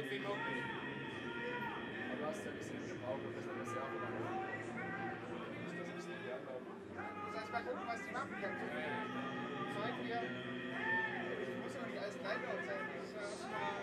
irgendwie gucken. Aber du hast ja ein bisschen gebraucht, du bist ein bisschen abgehauen. Du sollst mal gucken, was die machen können. Zeug hier. Ich muss ja nicht alles gleich sein.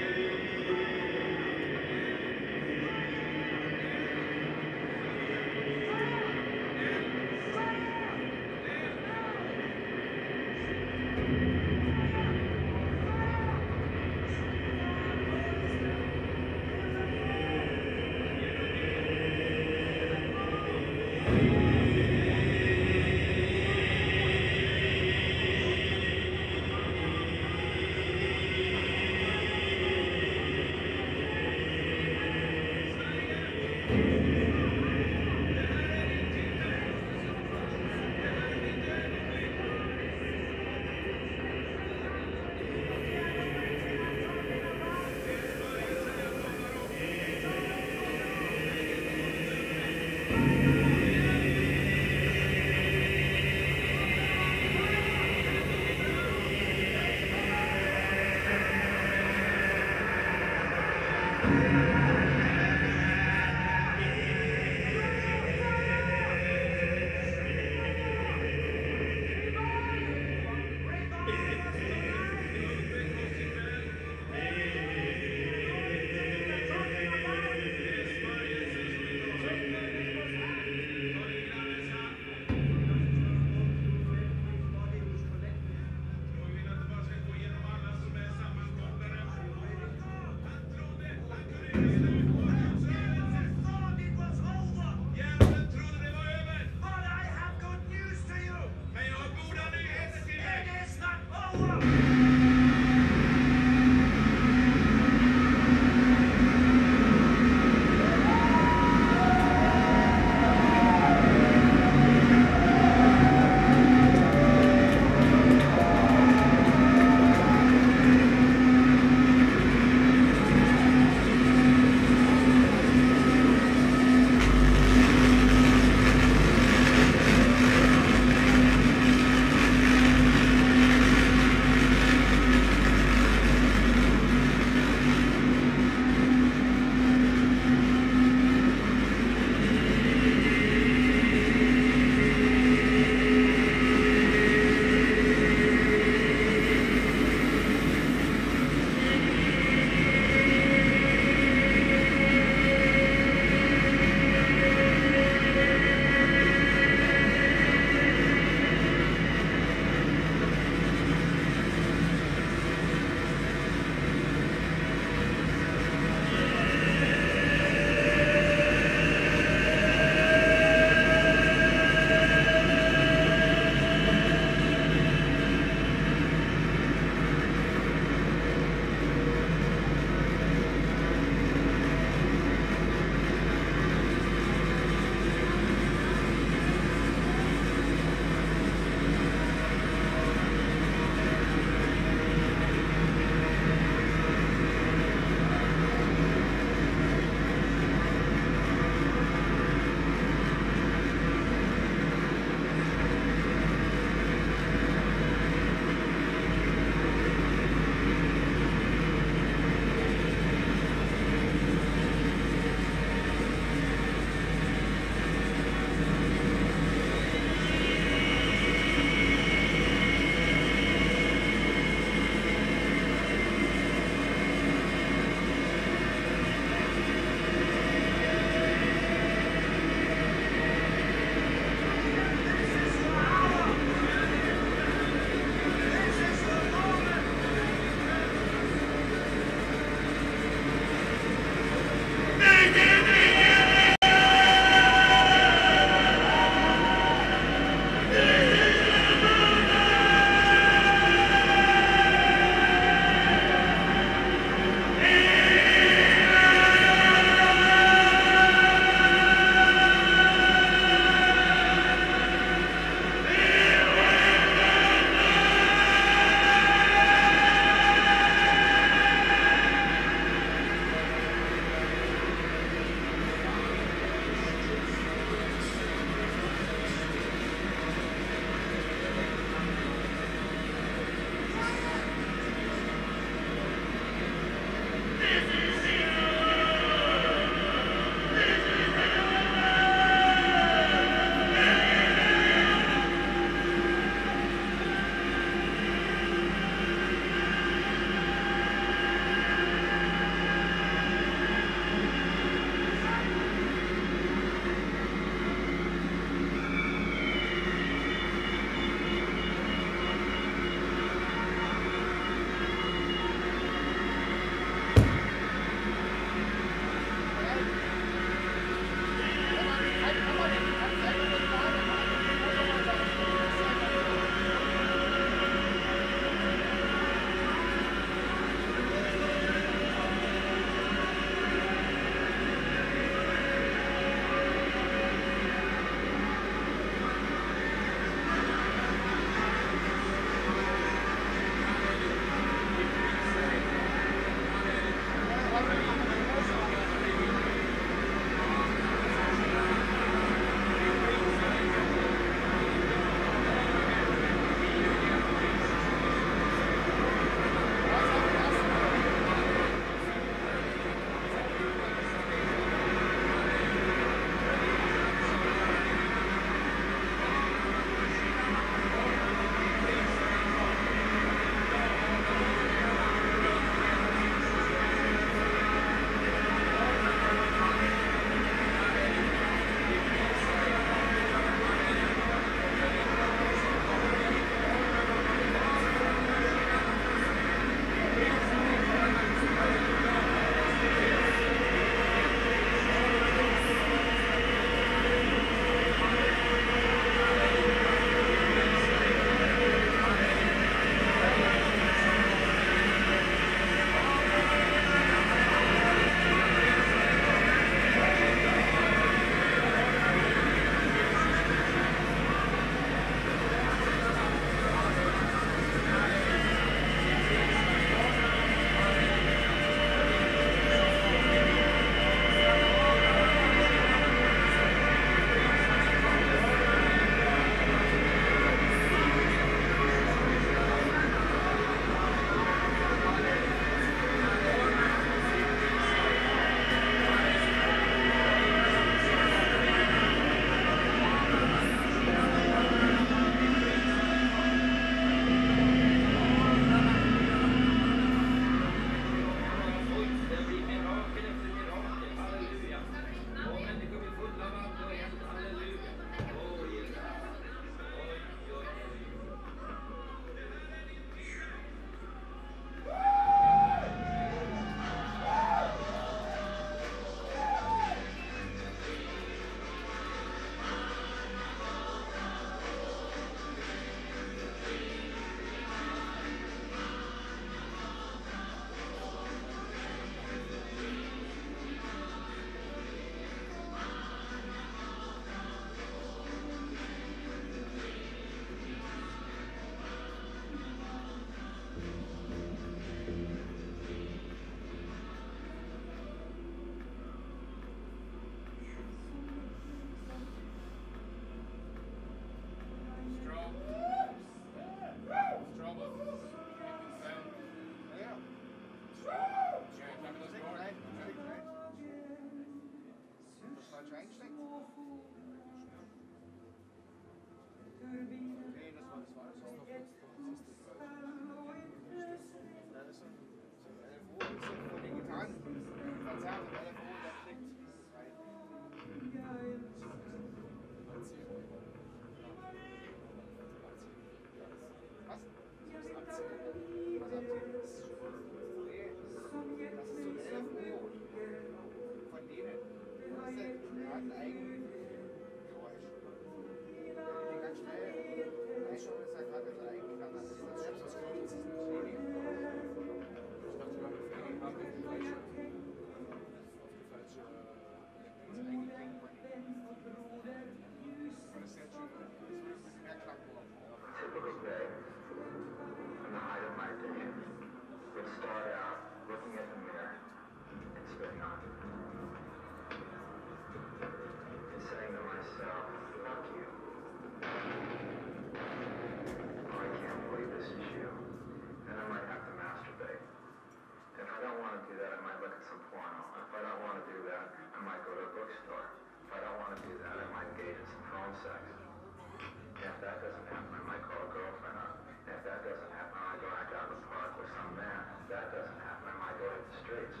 might do that. I might gauge it some phone sex. And if that doesn't happen, I might call a girlfriend up. And if that doesn't happen, I might go out in the park with some man. If that doesn't happen, I might go to the streets.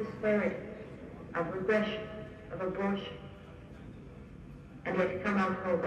the spirit of regression, of abortion, and has come out hope.